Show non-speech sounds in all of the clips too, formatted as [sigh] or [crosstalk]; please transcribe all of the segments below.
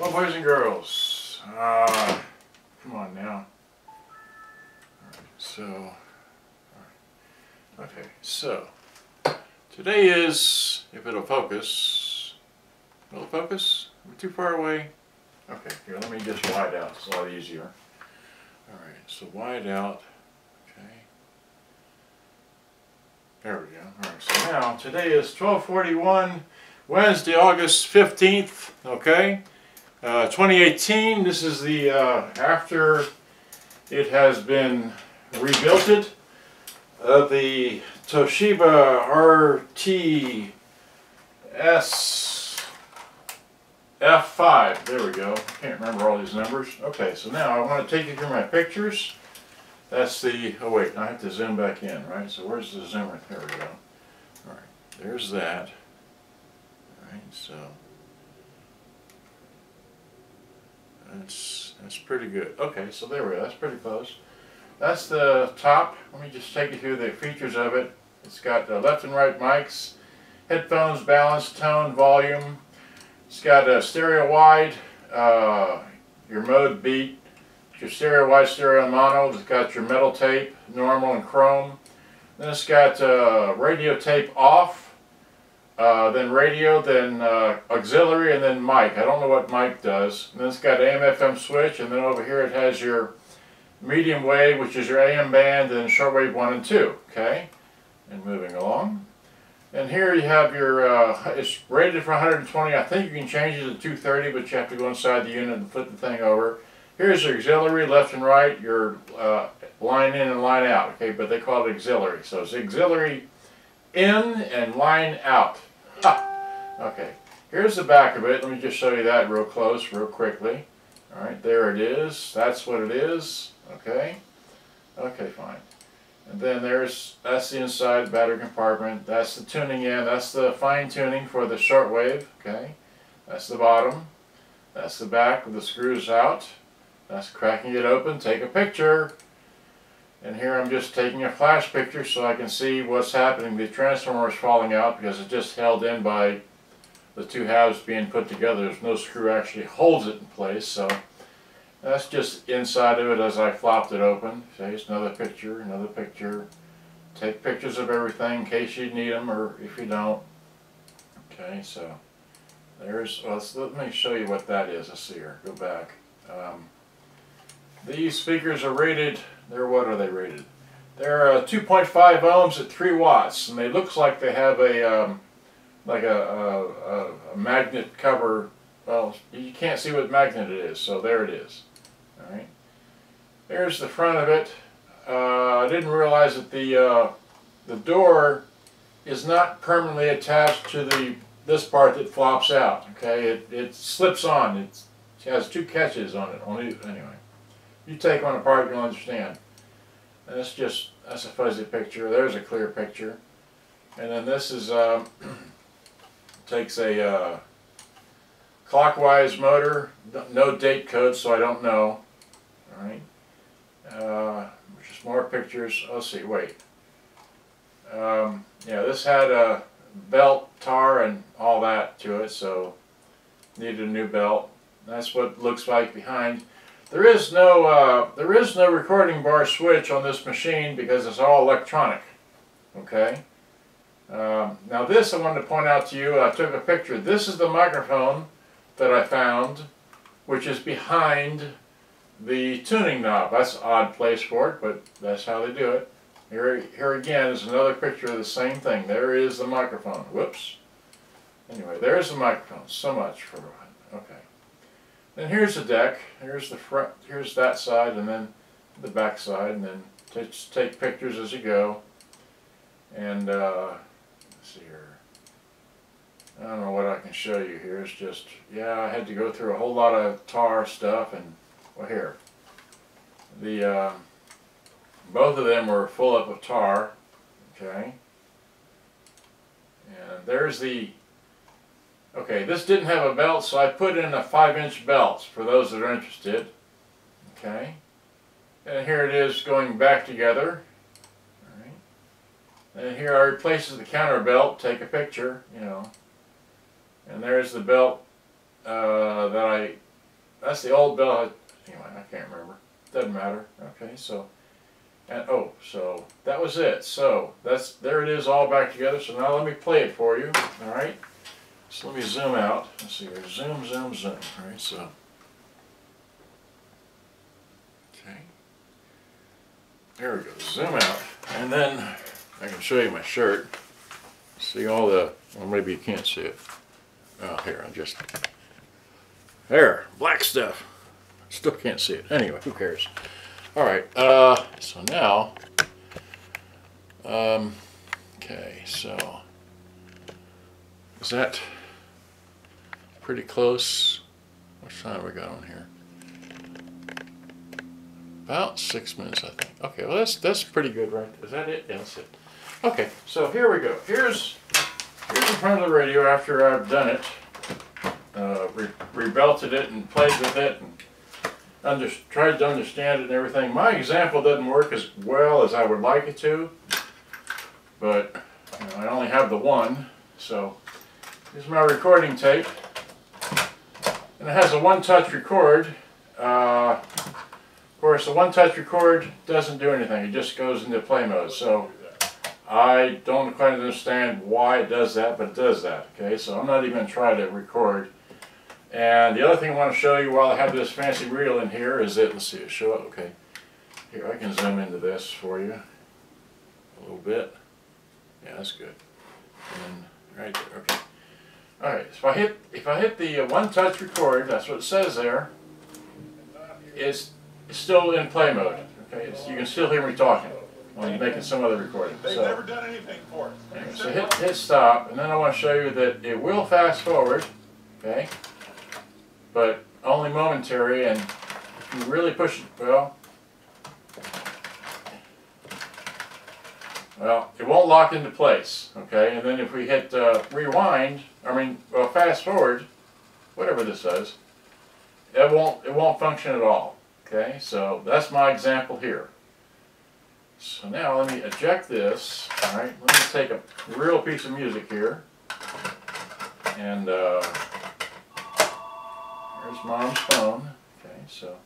Well, boys and girls, uh, come on now. Alright, so, alright. okay, so, today is, if it'll focus, will it focus? Am I too far away? Okay, here, let me just wide out, it's a lot easier. Alright, so wide out, okay. There we go. Alright, so now, today is 1241, Wednesday, August 15th, okay? Uh, 2018, this is the, uh, after it has been rebuilt of the Toshiba RT S F5. There we go. Can't remember all these numbers. Okay, so now I want to take you through my pictures. That's the, oh wait, I have to zoom back in, right? So where's the zoomer? There we go. All right, there's that. All right, so That's, that's pretty good. Okay, so there we go. That's pretty close. That's the top. Let me just take you through the features of it. It's got left and right mics, headphones, balance, tone, volume. It's got a stereo wide, uh, your mode beat, your stereo wide, stereo mono. It's got your metal tape, normal and chrome. Then it's got uh, radio tape off, uh, then radio, then uh, auxiliary, and then mic. I don't know what mic does. And then it's got AM FM switch, and then over here it has your medium wave, which is your AM band, and shortwave 1 and 2. Okay? And moving along. And here you have your, uh, it's rated for 120. I think you can change it to 230, but you have to go inside the unit and flip the thing over. Here's your auxiliary, left and right, your uh, line in and line out. Okay, but they call it auxiliary. So it's auxiliary in and line out. Ah, okay, here's the back of it. Let me just show you that real close, real quickly. All right, there it is. That's what it is. Okay. Okay, fine. And then there's, that's the inside battery compartment. That's the tuning in. That's the fine tuning for the shortwave. Okay. That's the bottom. That's the back with the screws out. That's cracking it open. Take a picture. And here I'm just taking a flash picture so I can see what's happening. The transformer is falling out because it's just held in by the two halves being put together. There's no screw actually holds it in place. So that's just inside of it as I flopped it open. Okay, it's another picture, another picture. Take pictures of everything in case you need them or if you don't. Okay, so there's, well, let me show you what that is. Let's see here, go back. Um, these speakers are rated they're what are they rated? They're uh, 2.5 ohms at 3 watts, and they looks like they have a um, like a, a, a, magnet cover. Well, you can't see what magnet it is, so there it is. All right. There's the front of it. Uh, I didn't realize that the uh, the door is not permanently attached to the this part that flops out. Okay, it it slips on. It's, it has two catches on it. Only anyway you take one apart, you'll understand. And that's just, that's a fuzzy picture. There's a clear picture. And then this is, um, [clears throat] takes a uh, clockwise motor, no date code, so I don't know. All right. Uh, just more pictures. Let's see, wait. Um, yeah, this had a belt, tar, and all that to it, so needed a new belt. That's what looks like behind. There is no uh, there is no recording bar switch on this machine because it's all electronic. Okay. Um, now this I wanted to point out to you. I took a picture. This is the microphone that I found, which is behind the tuning knob. That's an odd place for it, but that's how they do it. Here, here again is another picture of the same thing. There is the microphone. Whoops. Anyway, there's the microphone. So much for okay. Then here's the deck. Here's the front. Here's that side, and then the back side, and then just take pictures as you go. And uh, let's see here. I don't know what I can show you here. It's just yeah, I had to go through a whole lot of tar stuff, and well here. The uh, both of them were full up of tar. Okay. And there's the Okay, this didn't have a belt, so I put in a 5-inch belt for those that are interested. Okay. And here it is going back together. All right. And here I replaces the counter belt, take a picture, you know. And there's the belt uh, that I that's the old bell. Anyway, I can't remember. Doesn't matter. Okay, so and oh, so that was it. So that's there it is all back together. So now let me play it for you. All right. So let me zoom out. Let's see here. Zoom, zoom, zoom. All right. So okay. There we go. Zoom out, and then I can show you my shirt. See all the. Well, maybe you can't see it. Oh, here. I'm just there. Black stuff. Still can't see it. Anyway, who cares? All right, uh, so now, um, okay, so is that pretty close? What time we got on here? About six minutes, I think. Okay, well that's that's pretty good, right? Is that it? Yeah, that's it. Okay, so here we go. Here's here's in front of the radio after I've done it, uh, re rebelted it and played with it and under, tried to understand it and everything. My example doesn't work as well as I would like it to, but you know, I only have the one, so here's my recording tape. And it has a one-touch record. Uh, of course, the one-touch record doesn't do anything. It just goes into play mode. So I don't quite understand why it does that, but it does that. Okay, so I'm not even trying to record and the other thing I want to show you while I have this fancy reel in here is that, let's see, it show up, okay. Here, I can zoom into this for you a little bit. Yeah, that's good. And right there, okay. Alright, so if I hit, if I hit the uh, one-touch record, that's what it says there, it's, it's still in play mode, okay. It's, you can still hear me talking while you're making some other recording. They've so, never done anything for us. Anyway, so hit, hit stop, and then I want to show you that it will fast forward, okay but only momentary and you really push it, well, well, it won't lock into place, okay, and then if we hit uh, rewind, I mean, well, fast forward, whatever this does, it won't, it won't function at all, okay, so that's my example here. So now let me eject this, all right, let me take a real piece of music here, and uh, there's mom's phone. Okay, so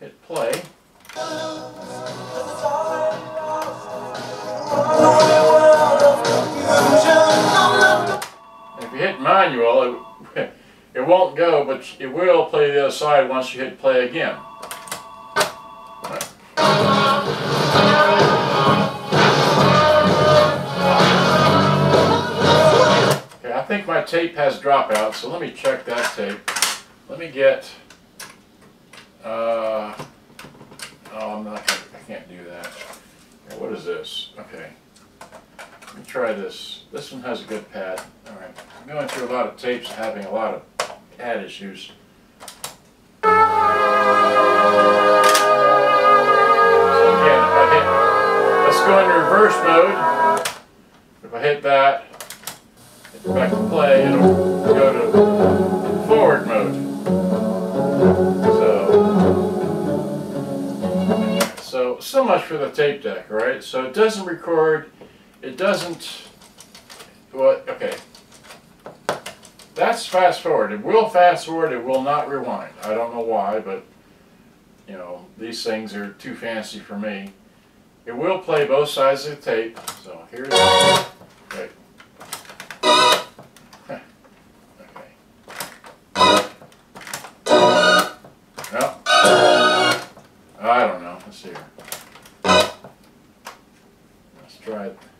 hit play. Manual, it, it won't go, but it will play the other side once you hit play again. Okay, I think my tape has dropout, so let me check that tape. Let me get, uh, oh, I'm not, I can't do that. what is this? Okay. Try this. This one has a good pad. All right. I'm going through a lot of tapes having a lot of pad issues. So again, if I hit, let's go in reverse mode. If I hit that, hit back to play, it'll go to forward mode. So, so much for the tape deck, right? So it doesn't record, it doesn't, well, okay. That's fast forward. It will fast forward, it will not rewind. I don't know why, but, you know, these things are too fancy for me. It will play both sides of the tape, so here's, [laughs]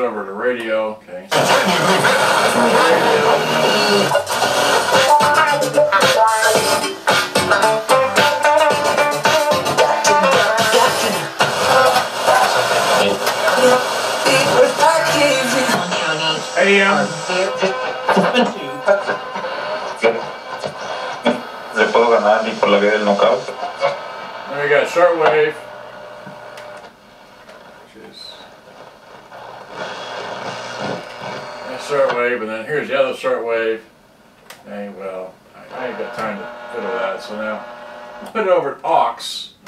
it over to radio. Okay. AM. Um. There we go, shortwave. That's shortwave, and then here's the other shortwave. Hey, well, I, ain't got time to fiddle that, so now [laughs] put it over at aux,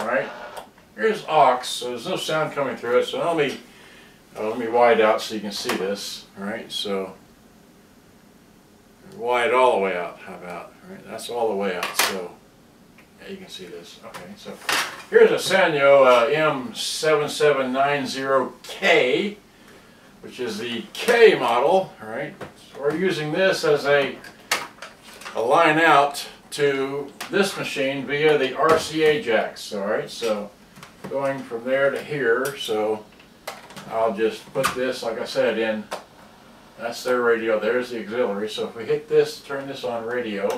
alright? Here's aux, so there's no sound coming through it, so let me uh, let me wide out so you can see this, alright? So wide all the way out, how about? Alright, that's all the way out, so yeah, you can see this. Okay, so here's a Sanyo uh, M7790K, which is the K model. All right, so we're using this as a a line out to this machine via the RCA jacks. All right, so going from there to here. So I'll just put this, like I said, in. That's their radio. There's the auxiliary. So if we hit this, turn this on radio.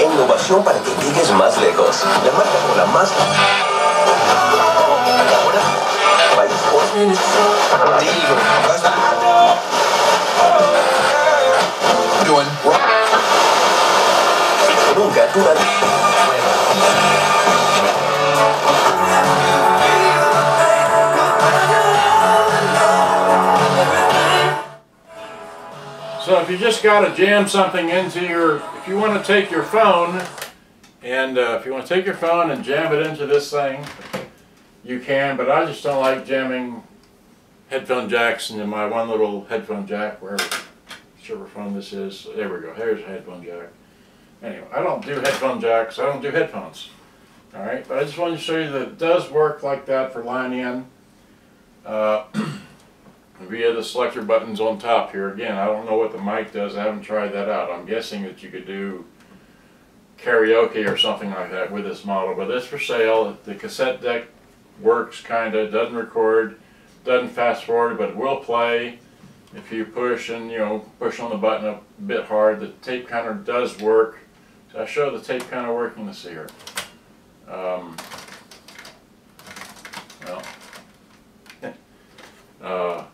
Innovación para que más lejos. La marca la más... Bike Ford. Digo, doing dura... So if you just got to jam something into your, if you want to take your phone, and uh, if you want to take your phone and jam it into this thing, you can, but I just don't like jamming headphone jacks into my one little headphone jack, wherever, whichever phone this is. There we go, here's a headphone jack. Anyway, I don't do headphone jacks, I don't do headphones. Alright, but I just wanted to show you that it does work like that for line in. Uh, [clears throat] via the selector buttons on top here. Again, I don't know what the mic does. I haven't tried that out. I'm guessing that you could do karaoke or something like that with this model, but it's for sale. The cassette deck works kind of, doesn't record, doesn't fast forward, but it will play if you push and, you know, push on the button a bit hard. The tape of does work. So I show the tape of working this here. Um, well, [laughs] uh,